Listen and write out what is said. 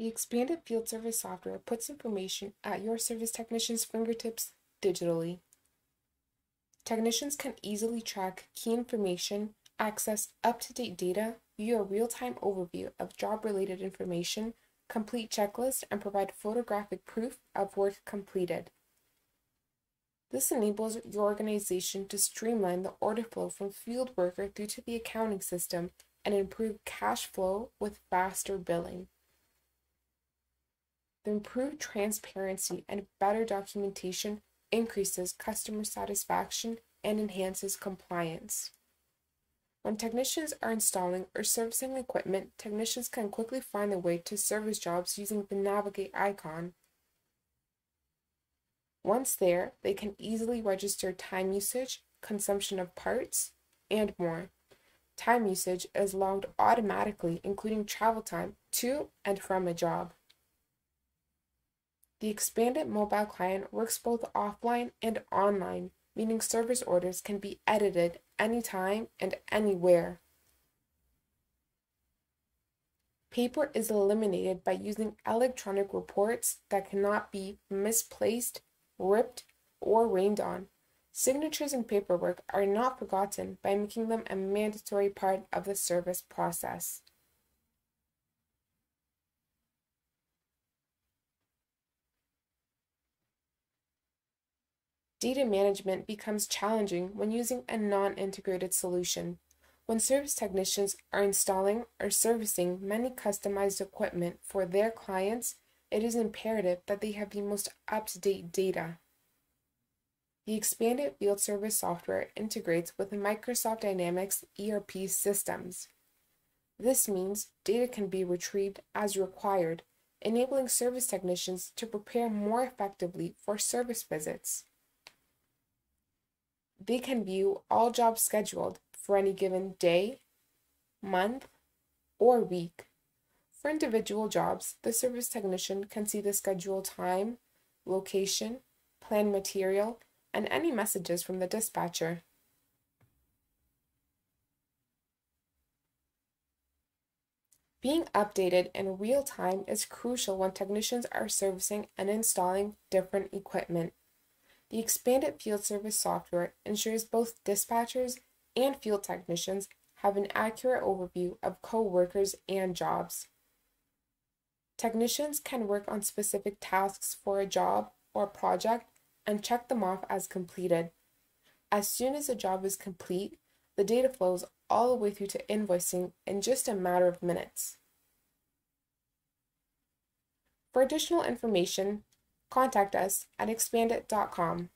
The ExpandIT field service software puts information at your service technician's fingertips digitally. Technicians can easily track key information, access up to date data, view a real time overview of job related information, complete checklists, and provide photographic proof of work completed. This enables your organization to streamline the order flow from field worker through to the accounting system and improve cash flow with faster billing. The improved transparency and better documentation increases customer satisfaction and enhances compliance. When technicians are installing or servicing equipment, technicians can quickly find their way to service jobs using the navigate icon. Once there, they can easily register time usage, consumption of parts, and more. Time usage is logged automatically, including travel time to and from a job. The ExpandIT mobile client works both offline and online, meaning service orders can be edited anytime and anywhere. Paper is eliminated by using electronic reports that cannot be misplaced, ripped, or rained on. Signatures and paperwork are not forgotten by making them a mandatory part of the service process. Data management becomes challenging when using a non-integrated solution. When service technicians are installing or servicing many customized equipment for their clients, it is imperative that they have the most up-to-date data. The ExpandIT field service software integrates with Microsoft Dynamics ERP systems. This means data can be retrieved as required, enabling service technicians to prepare more effectively for service visits. They can view all jobs scheduled for any given day, month, or week. For individual jobs, the service technician can see the schedule time, location, plan material, and any messages from the dispatcher. Being updated in real time is crucial when technicians are servicing and installing different equipment. The ExpandIT field service software ensures both dispatchers and field technicians have an accurate overview of co-workers and jobs. Technicians can work on specific tasks for a job or project and check them off as completed. As soon as a job is complete, the data flows all the way through to invoicing in just a matter of minutes. For additional information, contact us at expandit.com.